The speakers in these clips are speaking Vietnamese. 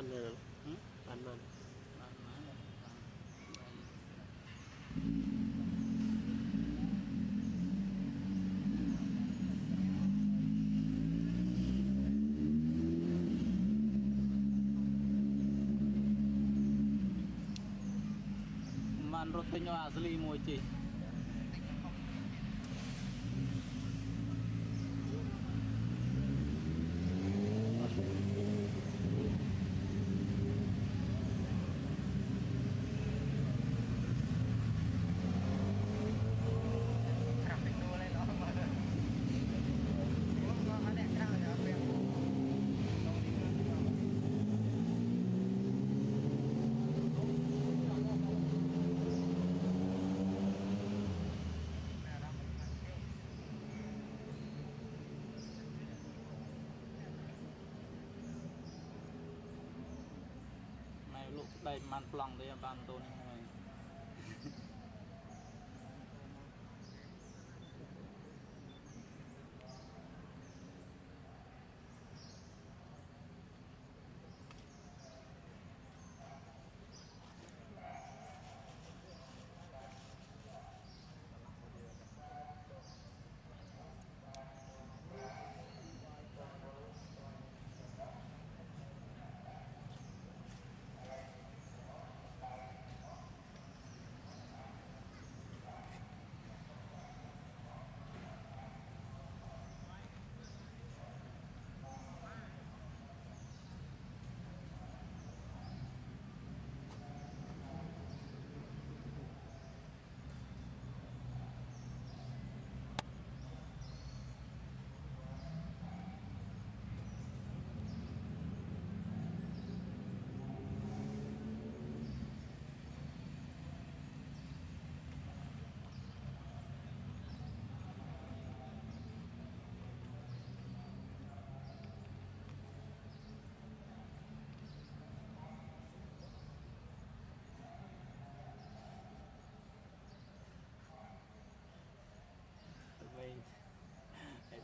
Paano? Hmm? Paano? Man rot tinyo asli mo chi. ម៉ែលក់ស្ដីមិនប្លង់ទេបានតូននេះហើយទៅវិញហើយ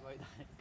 right there.